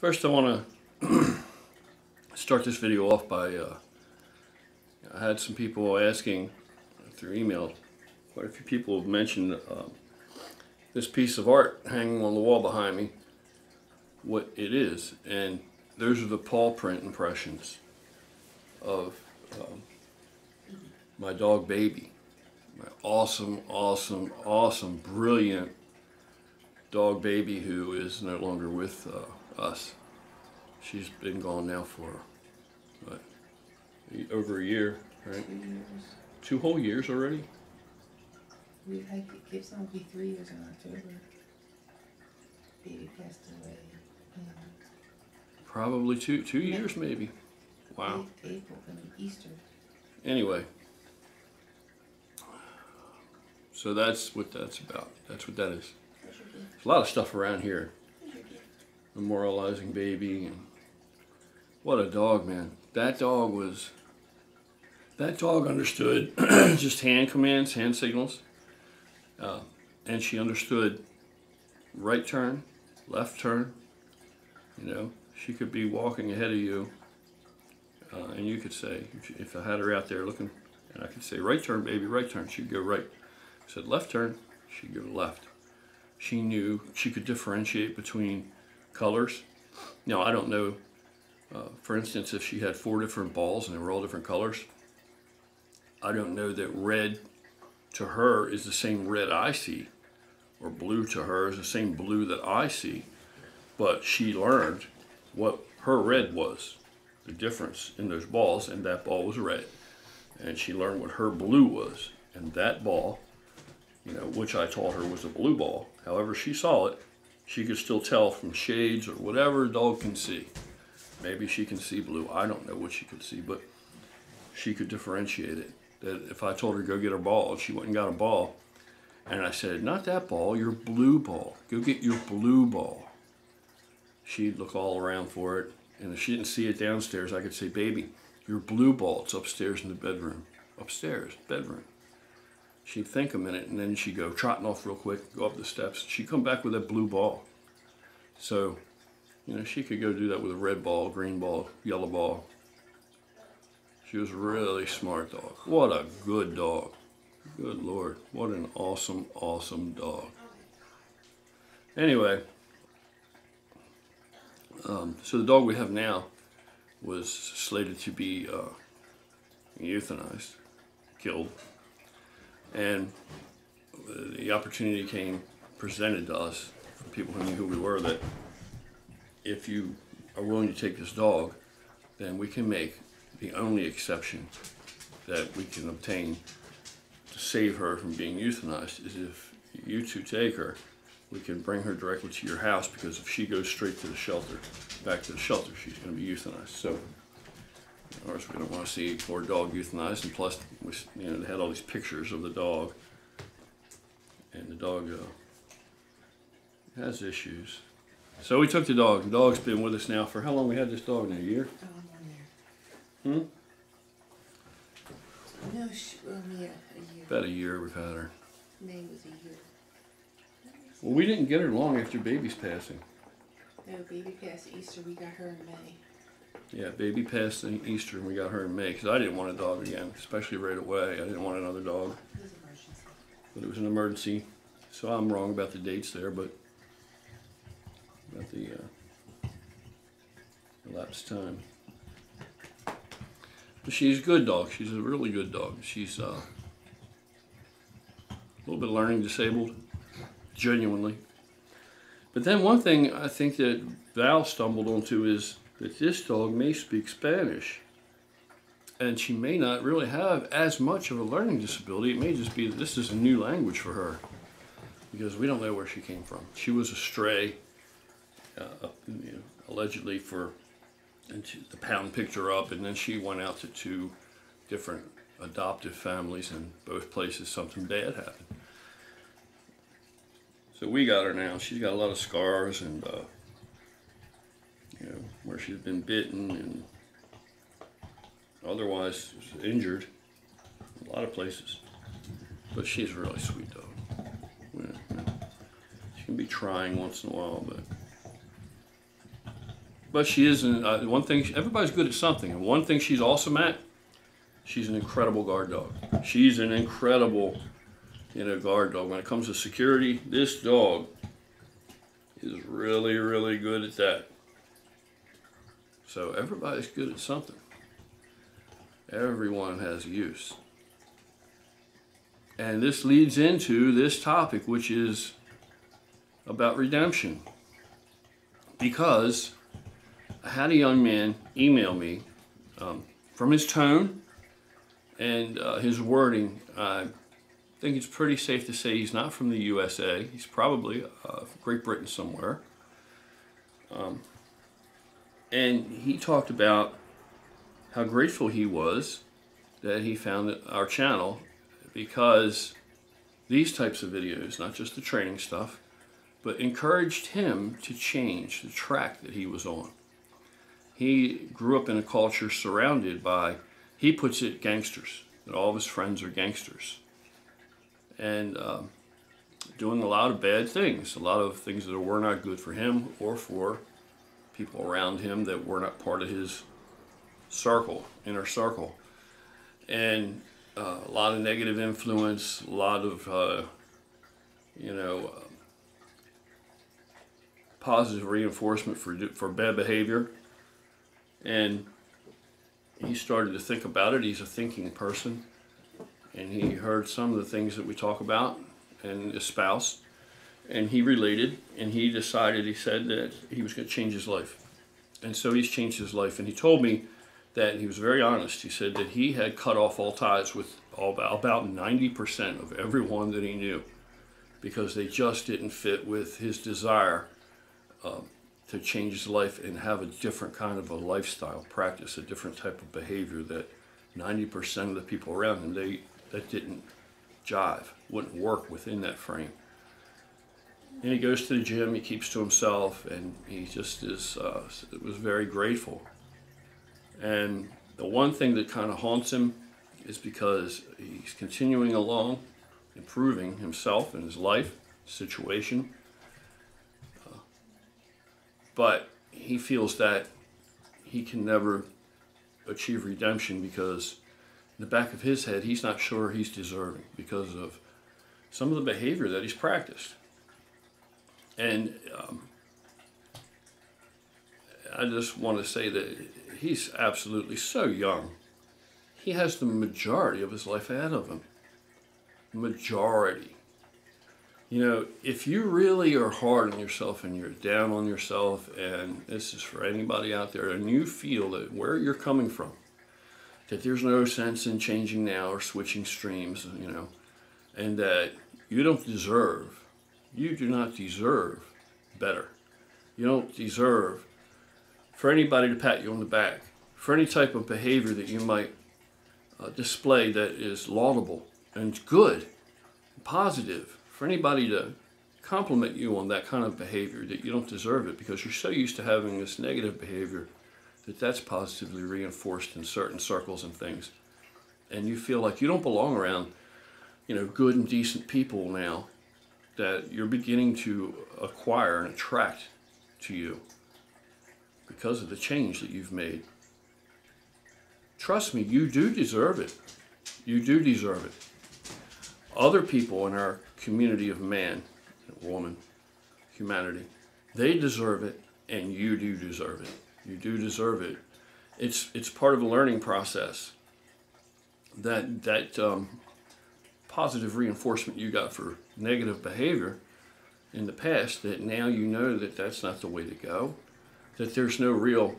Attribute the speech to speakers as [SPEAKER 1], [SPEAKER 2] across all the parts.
[SPEAKER 1] First, I want to start this video off by uh, I had some people asking through email. Quite a few people have mentioned uh, this piece of art hanging on the wall behind me, what it is, and those are the paw print impressions of um, my dog Baby, my awesome, awesome, awesome, brilliant dog Baby who is no longer with uh, us. She's been gone now for what, over a year, right?
[SPEAKER 2] Two years.
[SPEAKER 1] Two whole years already.
[SPEAKER 2] We I Gibson will be three years in October. Baby passed away.
[SPEAKER 1] Probably two two years maybe. Wow.
[SPEAKER 2] April and Easter.
[SPEAKER 1] Anyway, so that's what that's about. That's what that is. There's a lot of stuff around here. Memorializing baby and what a dog, man. That dog was. That dog understood just hand commands, hand signals, uh, and she understood right turn, left turn. You know, she could be walking ahead of you, uh, and you could say, if, I had her out there looking, and I could say, right turn, baby, right turn, she'd go right. I said, left turn, she'd go left. She knew she could differentiate between colors. Now, I don't know, uh, for instance, if she had four different balls and they were all different colors, I don't know that red to her is the same red I see, or blue to her is the same blue that I see, but she learned what her red was, the difference in those balls, and that ball was red. And she learned what her blue was, and that ball, you know, which I taught her was a blue ball. However, she saw it, she could still tell from shades or whatever a dog can see. Maybe she can see blue. I don't know what she could see, but she could differentiate it. That if I told her go get her ball, she went and got a ball, and I said, not that ball, your blue ball. Go get your blue ball. She'd look all around for it, and if she didn't see it downstairs, I could say, baby, your blue ball, it's upstairs in the bedroom. Upstairs, bedroom. She'd think a minute, and then she'd go trotting off real quick, go up the steps. She'd come back with a blue ball. So, you know, she could go do that with a red ball, green ball, yellow ball. She was a really smart dog. What a good dog. Good Lord. What an awesome, awesome dog. Anyway, um, so the dog we have now was slated to be uh, euthanized, killed, and the opportunity came presented to us from people who knew who we were that if you are willing to take this dog, then we can make the only exception that we can obtain to save her from being euthanized is if you two take her, we can bring her directly to your house because if she goes straight to the shelter, back to the shelter, she's going to be euthanized. So, of course, we don't want to see poor dog euthanized, and plus, we, you know, they had all these pictures of the dog, and the dog uh, has issues. So we took the dog. The dog's been with us now for how long? We had this dog now, a year.
[SPEAKER 2] Oh.
[SPEAKER 1] Hmm?
[SPEAKER 2] No, sh- um, yeah, a year.
[SPEAKER 1] About a year we've had her.
[SPEAKER 2] May was a year.
[SPEAKER 1] Well, we didn't get her long after baby's passing.
[SPEAKER 2] No, baby passed Easter. We got her in May.
[SPEAKER 1] Yeah, baby passed in Easter and we got her in May because I didn't want a dog again, especially right away. I didn't want another dog, but it was an emergency. So I'm wrong about the dates there, but about the uh, elapsed time. But she's a good dog. She's a really good dog. She's uh, a little bit learning disabled, genuinely. But then one thing I think that Val stumbled onto is that this dog may speak Spanish. And she may not really have as much of a learning disability. It may just be that this is a new language for her because we don't know where she came from. She was a stray, uh, you know, allegedly for, and she, the pound picked her up, and then she went out to two different adoptive families, and both places something bad happened. So we got her now. She's got a lot of scars and, uh, you know, where she's been bitten and otherwise injured a lot of places. But she's a really sweet dog. She can be trying once in a while, but but she is an, uh, one thing. Everybody's good at something, and one thing she's awesome at. She's an incredible guard dog. She's an incredible, you know, guard dog. When it comes to security, this dog is really, really good at that. So everybody's good at something. Everyone has use. And this leads into this topic, which is about redemption. Because I had a young man email me um, from his tone and uh, his wording. I think it's pretty safe to say he's not from the USA. He's probably uh, Great Britain somewhere. Um, and he talked about how grateful he was that he found our channel because these types of videos, not just the training stuff, but encouraged him to change the track that he was on. He grew up in a culture surrounded by, he puts it, gangsters, that all of his friends are gangsters. And um, doing a lot of bad things, a lot of things that were not good for him or for people around him that were not part of his circle, inner circle. And uh, a lot of negative influence, a lot of, uh, you know, uh, positive reinforcement for, for bad behavior. And he started to think about it. He's a thinking person. And he heard some of the things that we talk about and espouse. And he related and he decided, he said that he was going to change his life. And so he's changed his life. And he told me that he was very honest. He said that he had cut off all ties with all, about 90% of everyone that he knew because they just didn't fit with his desire um, to change his life and have a different kind of a lifestyle, practice a different type of behavior that 90% of the people around him, they, that didn't jive, wouldn't work within that frame. And he goes to the gym, he keeps to himself, and he just is, uh, was very grateful. And the one thing that kind of haunts him is because he's continuing along, improving himself and his life situation but he feels that he can never achieve redemption because in the back of his head, he's not sure he's deserving because of some of the behavior that he's practiced. And um, I just want to say that he's absolutely so young. He has the majority of his life ahead of him. Majority you know, if you really are hard on yourself and you're down on yourself, and this is for anybody out there, and you feel that where you're coming from, that there's no sense in changing now or switching streams, you know, and that you don't deserve, you do not deserve better. You don't deserve for anybody to pat you on the back, for any type of behavior that you might uh, display that is laudable and good, positive for anybody to compliment you on that kind of behavior that you don't deserve it because you're so used to having this negative behavior that that's positively reinforced in certain circles and things and you feel like you don't belong around you know good and decent people now that you're beginning to acquire and attract to you because of the change that you've made trust me you do deserve it you do deserve it other people in our community of man, woman, humanity. They deserve it, and you do deserve it. You do deserve it. It's it's part of a learning process. That that um, positive reinforcement you got for negative behavior in the past, that now you know that that's not the way to go. That there's no real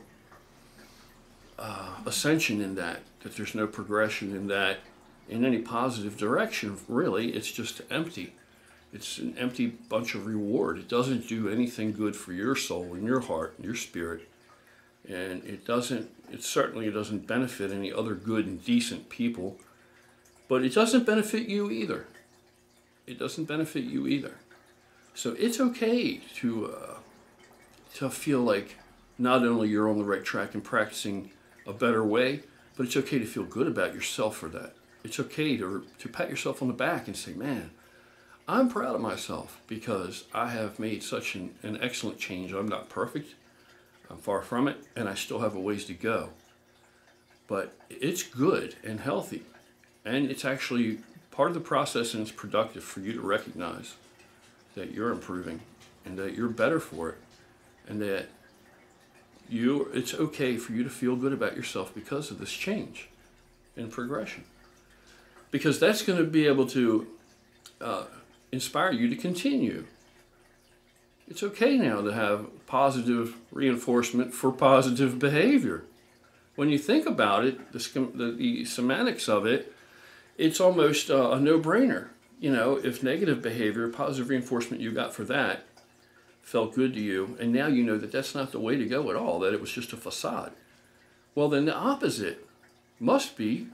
[SPEAKER 1] uh, ascension in that. That there's no progression in that in any positive direction, really. It's just empty. It's an empty bunch of reward. It doesn't do anything good for your soul and your heart and your spirit. And it doesn't, it certainly doesn't benefit any other good and decent people. But it doesn't benefit you either. It doesn't benefit you either. So it's okay to, uh, to feel like not only you're on the right track and practicing a better way, but it's okay to feel good about yourself for that it's okay to, to pat yourself on the back and say, man, I'm proud of myself because I have made such an, an excellent change. I'm not perfect. I'm far from it, and I still have a ways to go. But it's good and healthy, and it's actually part of the process, and it's productive for you to recognize that you're improving and that you're better for it, and that you it's okay for you to feel good about yourself because of this change and progression. Because that's going to be able to uh, inspire you to continue. It's okay now to have positive reinforcement for positive behavior. When you think about it the, the, the semantics of it it's almost uh, a no-brainer you know if negative behavior positive reinforcement you got for that felt good to you, and now you know that that's not the way to go at all, that it was just a facade. Well, then the opposite must be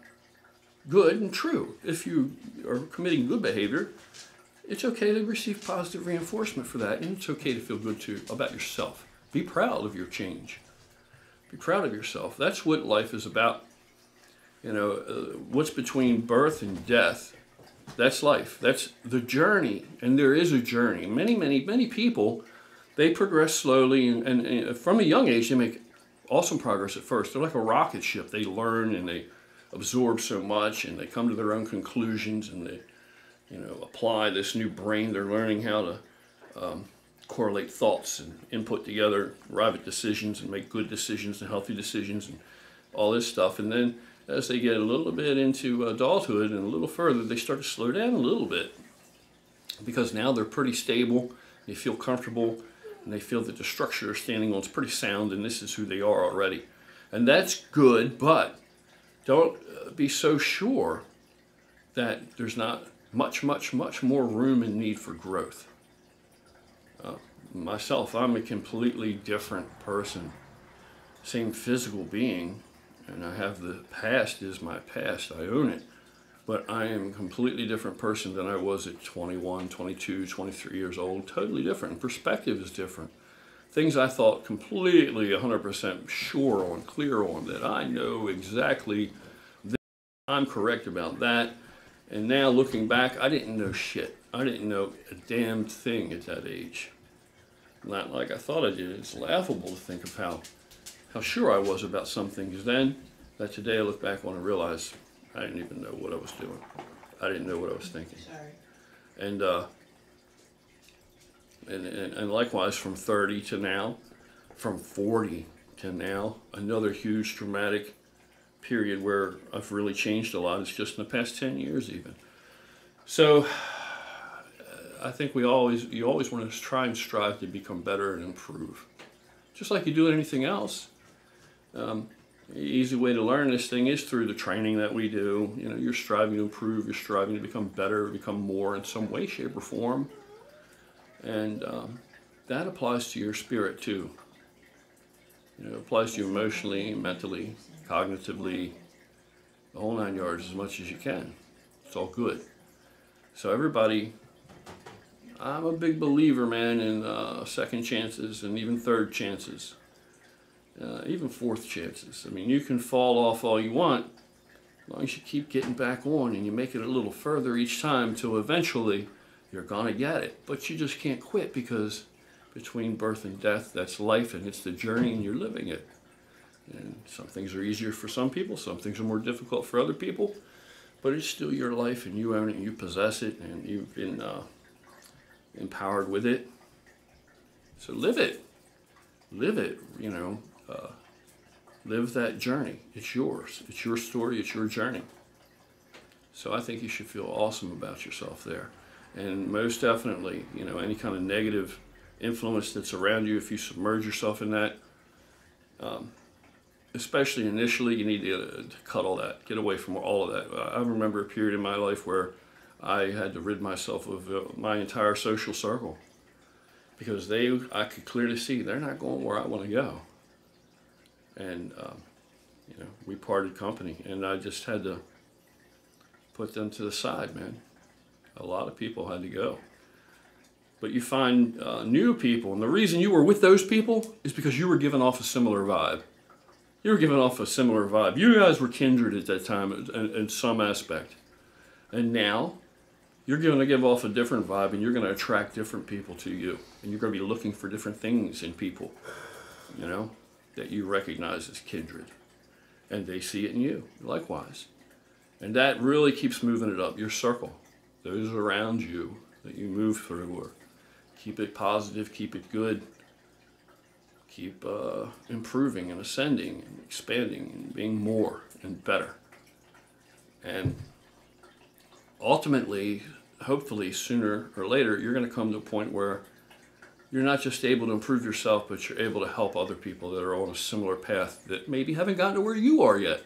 [SPEAKER 1] good and true. If you are committing good behavior, it's okay to receive positive reinforcement for that, and it's okay to feel good too about yourself. Be proud of your change. Be proud of yourself. That's what life is about. You know, uh, what's between birth and death? That's life. That's the journey, and there is a journey. Many, many, many people they progress slowly, and, and, and, from a young age, they make awesome progress at first. They're like a rocket ship. They learn and they absorb so much, and they come to their own conclusions, and they, you know, apply this new brain. They're learning how to um, correlate thoughts and input together, arrive at decisions, and make good decisions and healthy decisions, and all this stuff. And then as they get a little bit into adulthood and a little further, they start to slow down a little bit because now they're pretty stable. They feel comfortable and they feel that the structure they're standing on is pretty sound and this is who they are already. And that's good, but don't uh, be so sure that there's not much, much, much more room and need for growth. Uh, myself, I'm a completely different person. Same physical being, and I have the past is my past. I own it. But I am a completely different person than I was at 21, 22, 23 years old. Totally different. Perspective is different. Things I thought completely 100% sure on, clear on, that I know exactly that I'm correct about that. And now looking back, I didn't know shit. I didn't know a damn thing at that age. Not like I thought I did. It's laughable to think of how, how sure I was about some things then that today I look back on and realize I didn't even know what I was doing. I didn't know what I was thinking.
[SPEAKER 2] Sorry.
[SPEAKER 1] And, uh, and, and, and likewise from 30 to now, from 40 to now, another huge dramatic period where I've really changed a lot. It's just in the past 10 years even. So I think we always, you always want to try and strive to become better and improve. Just like you do anything else. Um, easy way to learn this thing is through the training that we do. You know, you're striving to improve, you're striving to become better, become more in some way, shape, or form. And um, that applies to your spirit too. You know, it applies to you emotionally, mentally, cognitively, the whole nine yards as much as you can. It's all good. So everybody, I'm a big believer, man, in uh, second chances and even third chances uh, even fourth chances. I mean, you can fall off all you want, as long as you keep getting back on and you make it a little further each time till eventually you're gonna get it. But you just can't quit because between birth and death, that's life and it's the journey and you're living it. And some things are easier for some people, some things are more difficult for other people, but it's still your life and you own it and you possess it and you've been uh, empowered with it. So live it. Live it, you know uh, live that journey. It's yours. It's your story. It's your journey. So I think you should feel awesome about yourself there. And most definitely, you know, any kind of negative influence that's around you, if you submerge yourself in that, um, especially initially, you need to, uh, to, cut all that, get away from all of that. I remember a period in my life where I had to rid myself of uh, my entire social circle because they, I could clearly see they're not going where I want to go and um, you know we parted company, and I just had to put them to the side, man. A lot of people had to go. But you find uh, new people, and the reason you were with those people is because you were giving off a similar vibe. You were giving off a similar vibe. You guys were kindred at that time in, in some aspect. And now, you're going to give off a different vibe, and you're going to attract different people to you. And you're going to be looking for different things in people, you know? That you recognize as kindred. And they see it in you, likewise. And that really keeps moving it up your circle, those around you that you move through, or keep it positive, keep it good, keep uh, improving and ascending and expanding and being more and better. And ultimately, hopefully, sooner or later, you're going to come to a point where you're not just able to improve yourself, but you're able to help other people that are on a similar path that maybe haven't gotten to where you are yet.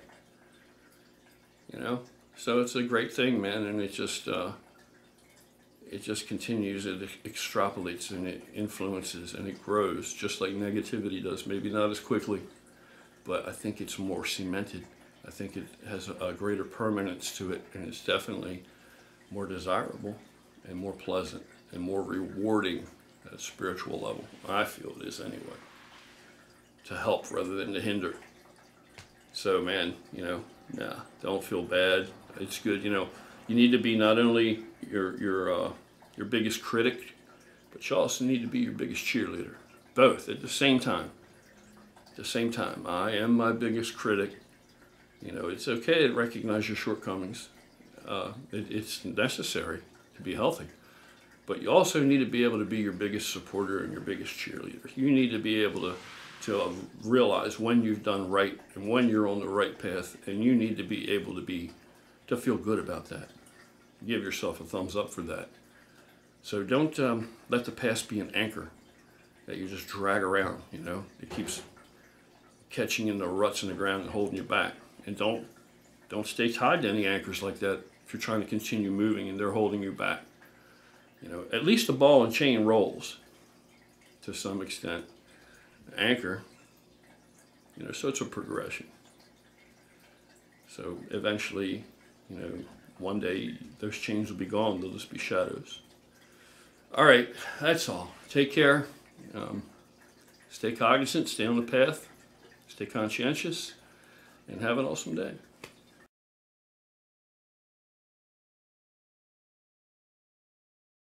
[SPEAKER 1] You know, so it's a great thing, man, and it just uh, it just continues, it extrapolates and it influences and it grows, just like negativity does. Maybe not as quickly, but I think it's more cemented. I think it has a greater permanence to it, and it's definitely more desirable and more pleasant and more rewarding at a spiritual level. I feel it is anyway. To help rather than to hinder. So, man, you know, nah, don't feel bad. It's good, you know. You need to be not only your your uh, your biggest critic, but you also need to be your biggest cheerleader. Both at the same time. At the same time, I am my biggest critic. You know, it's okay to recognize your shortcomings. Uh, it, it's necessary to be healthy. But you also need to be able to be your biggest supporter and your biggest cheerleader. You need to be able to to uh, realize when you've done right and when you're on the right path, and you need to be able to be to feel good about that. Give yourself a thumbs up for that. So don't um, let the past be an anchor that you just drag around. You know, it keeps catching in the ruts in the ground and holding you back. And don't don't stay tied to any anchors like that if you're trying to continue moving and they're holding you back. You know, at least the ball and chain rolls to some extent. Anchor, you know, so it's a progression. So eventually, you know, one day those chains will be gone. They'll just be shadows. All right, that's all. Take care. Um, stay cognizant, stay on the path, stay conscientious, and have an awesome day.